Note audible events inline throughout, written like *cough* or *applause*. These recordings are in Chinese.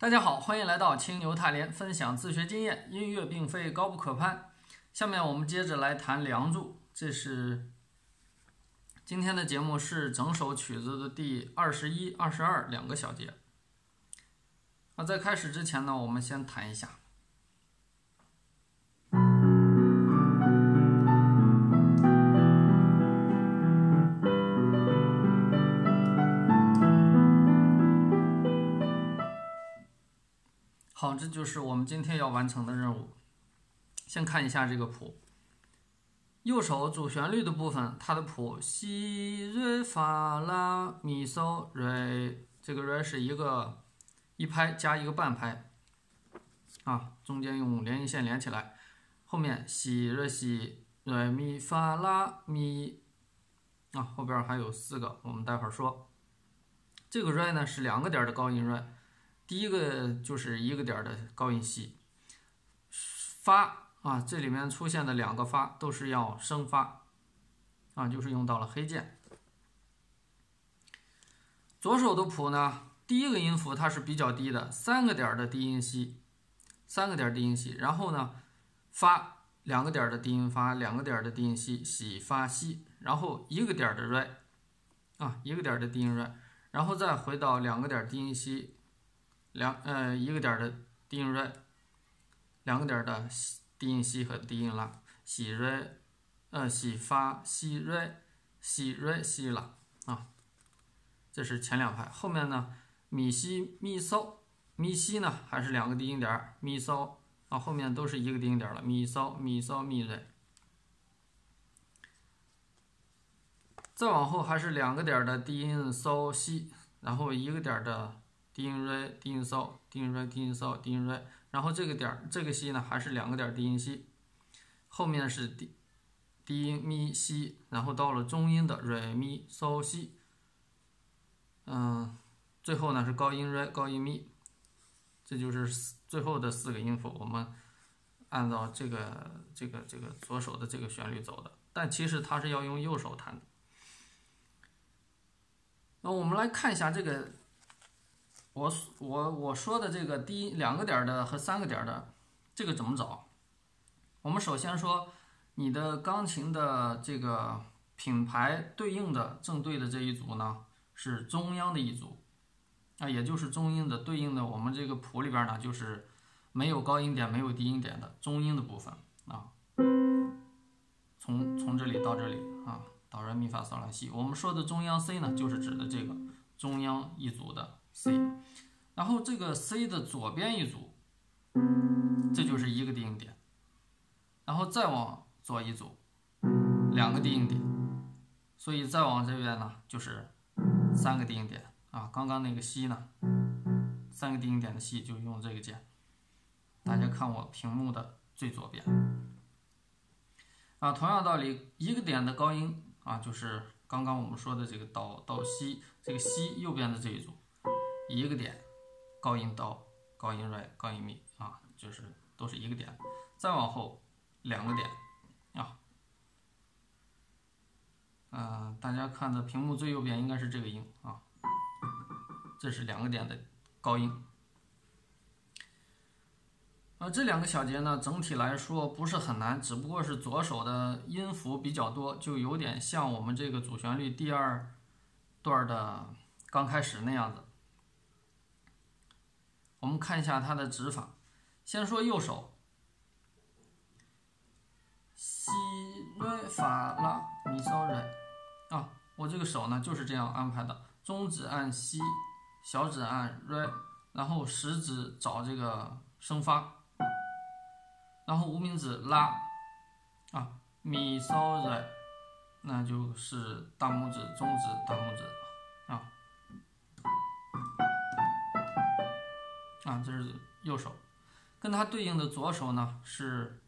大家好，欢迎来到青牛泰莲，分享自学经验。音乐并非高不可攀。下面我们接着来弹《梁祝》，这是今天的节目，是整首曲子的第二十一、二十二两个小节。那在开始之前呢，我们先弹一下。好，这就是我们今天要完成的任务。先看一下这个谱，右手主旋律的部分，它的谱西瑞发拉咪嗦瑞，这个瑞是一个一拍加一个半拍，啊，中间用连音线连起来，后面西瑞西瑞咪发拉咪，啊，后边还有四个，我们待会儿说。这个瑞呢是两个点的高音瑞。第一个就是一个点的高音西，发啊，这里面出现的两个发都是要升发，啊，就是用到了黑键。左手的谱呢，第一个音符它是比较低的，三个点的低音西，三个点低音西，然后呢，发两个点的低音发，两个点的低音西，西发西，然后一个点的瑞，啊，一个点的低音瑞，然后再回到两个点低音西。两呃一个点的低音瑞，两个点的低音西和低音拉，西瑞，呃西发西瑞，西瑞西拉啊，这是前两拍。后面呢，咪西咪嗦，咪西呢还是两个低音点，咪嗦啊，后面都是一个低音点了，咪嗦咪嗦咪瑞。再往后还是两个点的低音嗦西，然后一个点的。低音瑞，低音嗦，低音瑞，低音嗦，低音瑞，然后这个点儿，这个西呢还是两个点低音西，后面是低低音咪西，然后到了中音的瑞咪嗦西，嗯，最后呢是高音瑞，高音咪，这就是最后的四个音符，我们按照这个这个这个左手的这个旋律走的，但其实它是要用右手弹的。那我们来看一下这个。我我我说的这个低两个点的和三个点的，这个怎么找？我们首先说，你的钢琴的这个品牌对应的正对的这一组呢，是中央的一组，啊，也就是中音的对应的我们这个谱里边呢，就是没有高音点、没有低音点的中音的部分啊。从从这里到这里啊，哆来咪发嗦拉西，我们说的中央 C 呢，就是指的这个中央一组的。C，然后这个 C 的左边一组，这就是一个低音点，然后再往左一组，两个低音点，所以再往这边呢就是三个低音点啊。刚刚那个 C 呢，三个低音点的 C 就用这个键。大家看我屏幕的最左边啊，同样道理，一个点的高音啊，就是刚刚我们说的这个导导西，这个西右边的这一组。一个点，高音哆，高音瑞，高音咪啊，就是都是一个点。再往后两个点啊，嗯，大家看的屏幕最右边应该是这个音啊，这是两个点的高音。呃，这两个小节呢，整体来说不是很难，只不过是左手的音符比较多，就有点像我们这个主旋律第二段的刚开始那样子。我们看一下它的指法，先说右手，西瑞发拉咪嗦瑞啊，我这个手呢就是这样安排的，中指按西，小指按瑞，然后食指找这个升发，然后无名指拉啊咪嗦瑞，那就是大拇指、中指、大拇指。啊，这是右手，跟它对应的左手呢是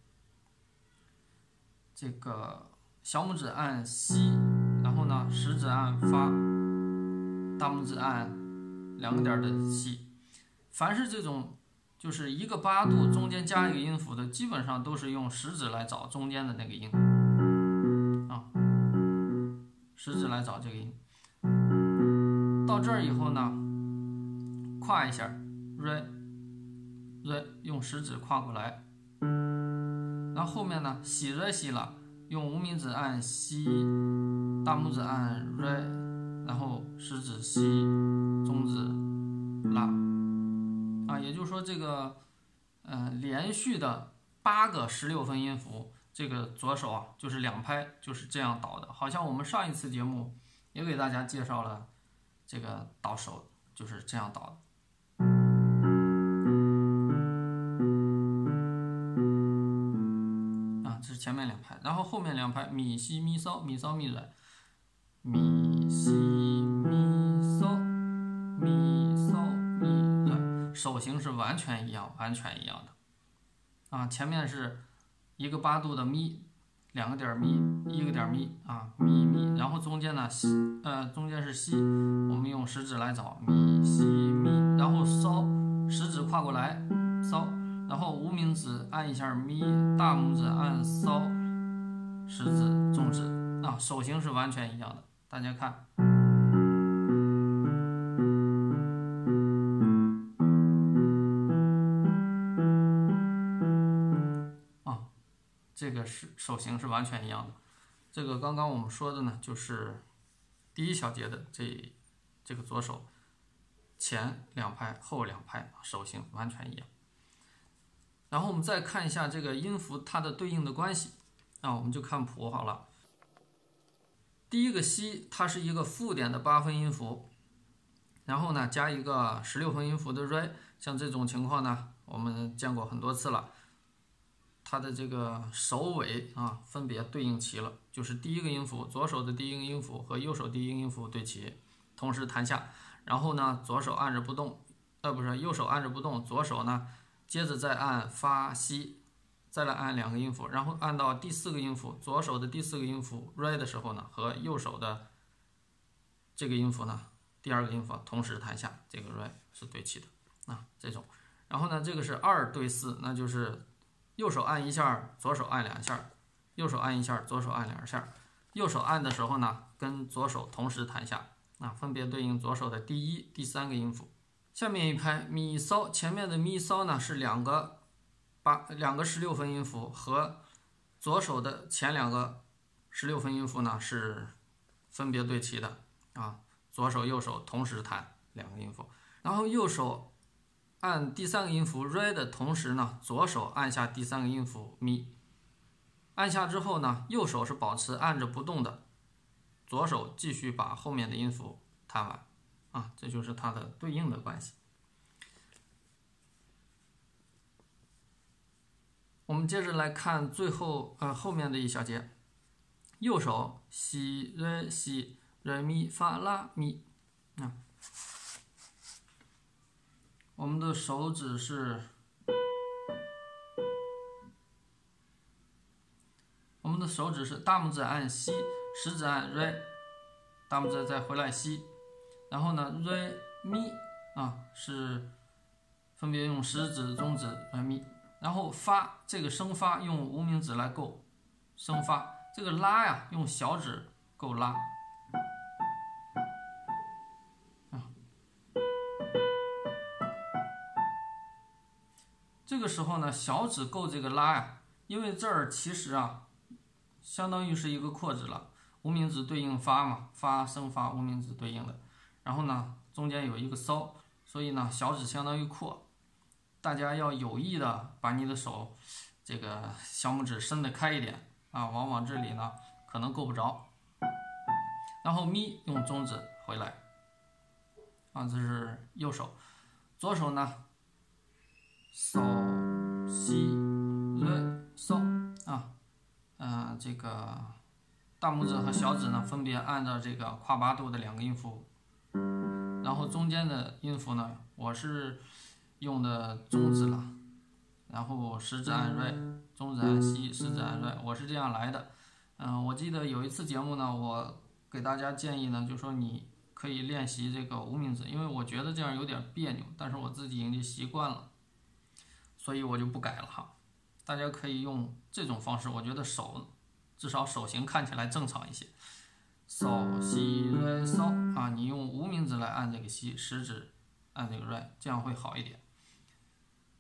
这个小拇指按西，然后呢食指按发，大拇指按两个点的西。凡是这种就是一个八度中间加一个音符的，基本上都是用食指来找中间的那个音啊，食指来找这个音。到这儿以后呢，跨一下。瑞瑞用食指跨过来，然后后面呢西瑞西了，用无名指按西，大拇指按瑞，然后食指西，中指拉，也就是说这个，呃，连续的八个十六分音符，这个左手啊就是两拍就是这样导的，好像我们上一次节目也给大家介绍了这个导手就是这样导的。前面两拍，然后后面两拍咪西咪骚咪骚咪来，咪西咪手型是完全一样，完全一样的。啊，前面是一个八度的咪，两个点咪，一个点咪啊咪咪，然后中间呢西呃中间是西，我们用食指来找咪西咪，然后骚，食指跨过来骚。然后无名指按一下咪，大拇指按骚，食指、中指啊，手型是完全一样的。大家看，手型是完全一样的。这个刚刚我们说的呢，就是第一小节的这这个左手前两拍，后两拍，手型完全一样。然后我们再看一下这个音符它的对应的关系，啊，我们就看谱好了。第一个西，它是一个附点的八分音符，然后呢加一个十六分音符的瑞，像这种情况呢，我们见过很多次了。它的这个首尾啊分别对应齐了，就是第一个音符，左手的第一个音符和右手第一个音符对齐，同时弹下，然后呢左手按着不动，呃不是右手按着不动，左手呢。接着再按发西，再来按两个音符，然后按到第四个音符，左手的第四个音符 re 的时候呢，和右手的这个音符呢，第二个音符同时弹下，这个 re 是对齐的啊，这种。然后呢，这个是二对四，那就是右手按一下，左手按两下，右手按一下，左手按两下，右手按的时候呢，跟左手同时弹下，啊，分别对应左手的第一、第三个音符。下面一拍咪嗦，前面的咪嗦呢是两个八两个十六分音符，和左手的前两个十六分音符呢是分别对齐的啊，左手右手同时弹两个音符，然后右手按第三个音符 re 的同时呢，左手按下第三个音符咪，按下之后呢，右手是保持按着不动的，左手继续把后面的音符弹完。啊，这就是它的对应的关系。我们接着来看最后呃后面的一小节，右手西瑞西瑞咪发拉咪啊，我们的手指是，我们的手指是大拇指按西，食指按瑞，大拇指再回来西。然后呢，re mi 啊是分别用食指、中指来咪，然后发这个升发用无名指来够升发，这个拉呀用小指够拉时候呢，小指够这个拉呀，因为这儿其实啊，相当于是一个扩指了，无名指对应发嘛，发声发无名指对应的。然后呢，中间有一个骚，所以呢，小指相当于扩，大家要有意的把你的手，这个小拇指伸得开一点啊，往往这里呢可能够不着。然后咪用中指回来，啊，这是右手，左手呢，嗦西瑞嗦啊，嗯，这个大拇指和小指呢分别按照这个跨八度的两个音符。然后中间的音符呢，我是用的中指了，然后食指按瑞，中指按西，食指按瑞，我是这样来的。嗯，我记得有一次节目呢，我给大家建议呢，就说你可以练习这个无名指，因为我觉得这样有点别扭，但是我自己已经习惯了，所以我就不改了哈。大家可以用这种方式，我觉得手至少手型看起来正常一些。嗦西瑞嗦啊，你用无名指来按这个西，食指按这个来，这样会好一点。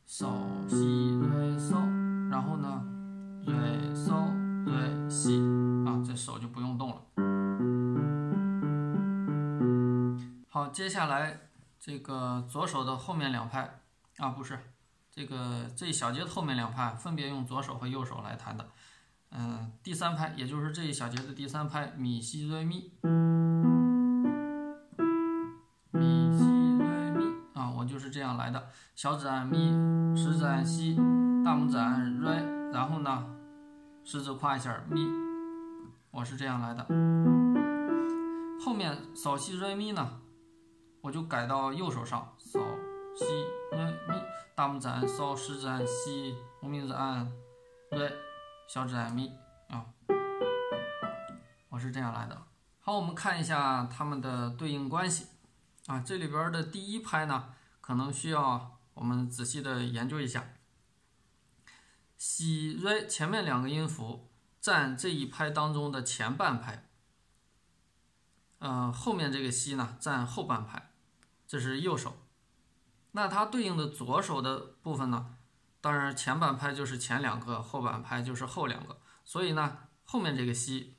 嗦西瑞嗦，然后呢，瑞嗦瑞西啊，这手就不用动了。好，接下来这个左手的后面两拍啊，不是这个这一小节的后面两拍，分别用左手和右手来弹的。嗯，第三拍，也就是这一小节的第三拍，咪西瑞咪，咪西瑞咪啊，我就是这样来的。小指按咪，食指按西，大拇指按瑞，然后呢，食指跨一下咪，我是这样来的。后面扫西瑞咪呢，我就改到右手上，扫西瑞咪，大拇指按扫，食指按西，无名指按瑞。小指按咪啊，我是这样来的。好，我们看一下它们的对应关系啊。这里边的第一拍呢，可能需要我们仔细的研究一下。西瑞前面两个音符占这一拍当中的前半拍，嗯，后面这个西呢占后半拍，这是右手。那它对应的左手的部分呢？当然，前半拍就是前两个，后半拍就是后两个。所以呢，后面这个西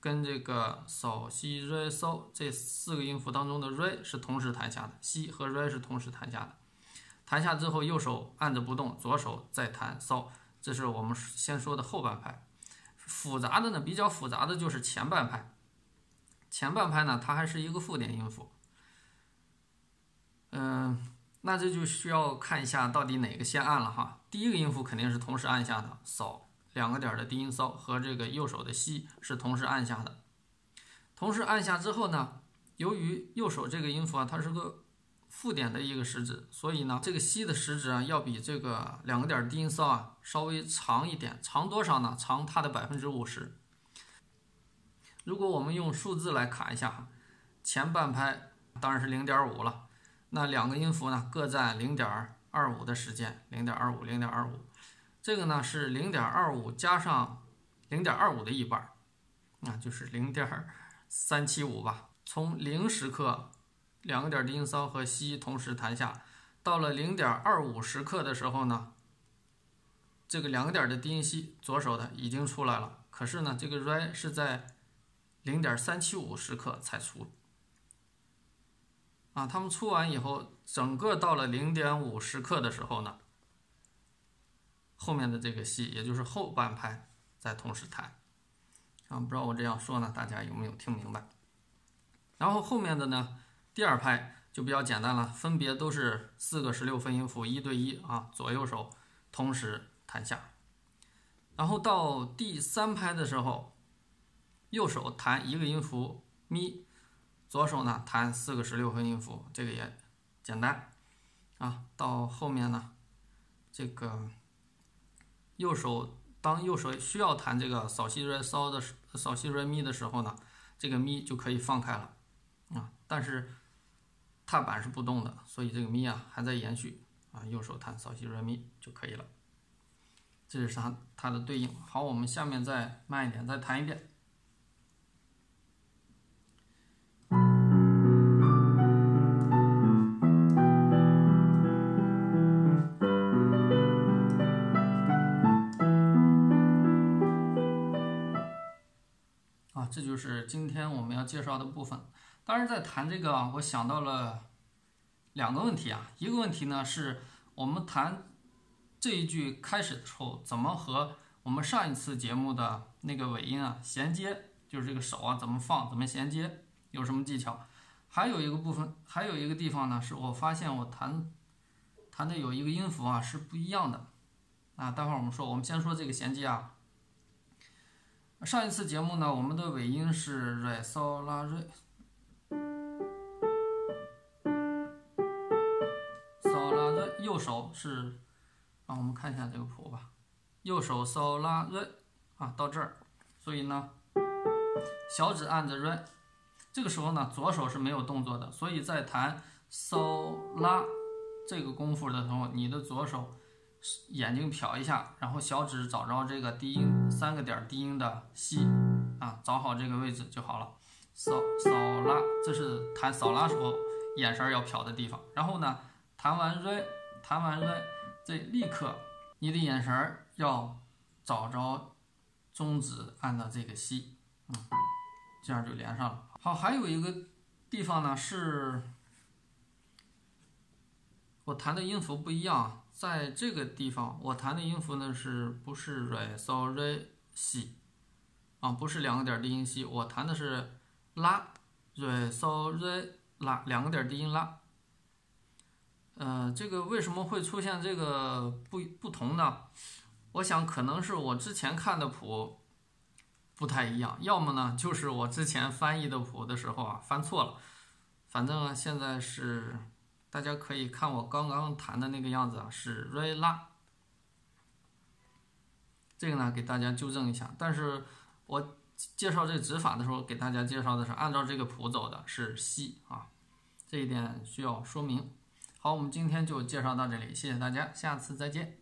跟这个嗦西瑞嗦这四个音符当中的瑞是同时弹下的，西和瑞是同时弹下的。弹下之后，右手按着不动，左手再弹嗦，这是我们先说的后半拍。复杂的呢，比较复杂的就是前半拍。前半拍呢，它还是一个附点音符。嗯。那这就需要看一下到底哪个先按了哈。第一个音符肯定是同时按下的，扫两个点的低音骚和这个右手的西是同时按下的。同时按下之后呢，由于右手这个音符啊，它是个附点的一个食指，所以呢，这个西的食指啊要比这个两个点低音骚啊稍微长一点，长多少呢？长它的百分之五十。如果我们用数字来卡一下，前半拍当然是零点五了。那两个音符呢，各占零点二五的时间，零点二五，零点二五，这个呢是零点二五加上零点二五的一半，那就是零点 *laughs* 三七五吧。从零时刻，两个点低音骚和西同时弹下，到了零点二五时刻的时候呢，这个两个点的低音西，左手的已经出来了，可是呢，这个 re 是在零点三七五时刻才出。啊，他们出完以后，整个到了零点五时刻的时候呢，后面的这个戏，也就是后半拍再同时弹。啊，不知道我这样说呢，大家有没有听明白？然后后面的呢，第二拍就比较简单了，分别都是四个十六分音符一对一啊，左右手同时弹下。然后到第三拍的时候，右手弹一个音符咪。左手呢弹四个十六分音符，这个也简单啊。到后面呢，这个右手当右手需要弹这个扫西瑞骚的扫西瑞咪的时候呢，这个咪就可以放开了啊。但是踏板是不动的，所以这个咪啊还在延续啊。右手弹扫西瑞咪就可以了，这是它它的对应。好，我们下面再慢一点，再弹一遍。今天我们要介绍的部分。当然，在谈这个，我想到了两个问题啊。一个问题呢，是我们谈这一句开始的时候，怎么和我们上一次节目的那个尾音啊衔接，就是这个手啊怎么放，怎么衔接，有什么技巧？还有一个部分，还有一个地方呢，是我发现我弹弹的有一个音符啊是不一样的啊。待会儿我们说，我们先说这个衔接啊。上一次节目呢，我们的尾音是瑞嗦拉瑞，嗦拉瑞，右手是，啊，我们看一下这个谱吧，右手嗦拉瑞，啊，到这儿，所以呢，小指按着瑞，这个时候呢，左手是没有动作的，所以在弹嗦拉这个功夫的时候，你的左手。眼睛瞟一下，然后小指找着这个低音三个点低音的西啊，找好这个位置就好了。扫扫拉，这是弹扫拉时候眼神要瞟的地方。然后呢，弹完瑞，弹完瑞，这立刻你的眼神要找着中指按到这个西，嗯，这样就连上了。好，还有一个地方呢是，我弹的音符不一样啊，在这个地方我弹的音符呢是不是 re so re 西啊？不是两个点低音西，我弹的是拉 re so re 拉两个点低音拉。呃，这个为什么会出现这个不不同呢？我想可能是我之前看的谱不太一样，要么呢就是我之前翻译的谱的时候啊翻错了。反正现在是大家可以看我刚刚弹的那个样子啊，是瑞拉。这个呢给大家纠正一下，但是我介绍这个指法的时候给大家介绍的是按照这个谱走的，是西啊，这一点需要说明。好，我们今天就介绍到这里，谢谢大家，下次再见。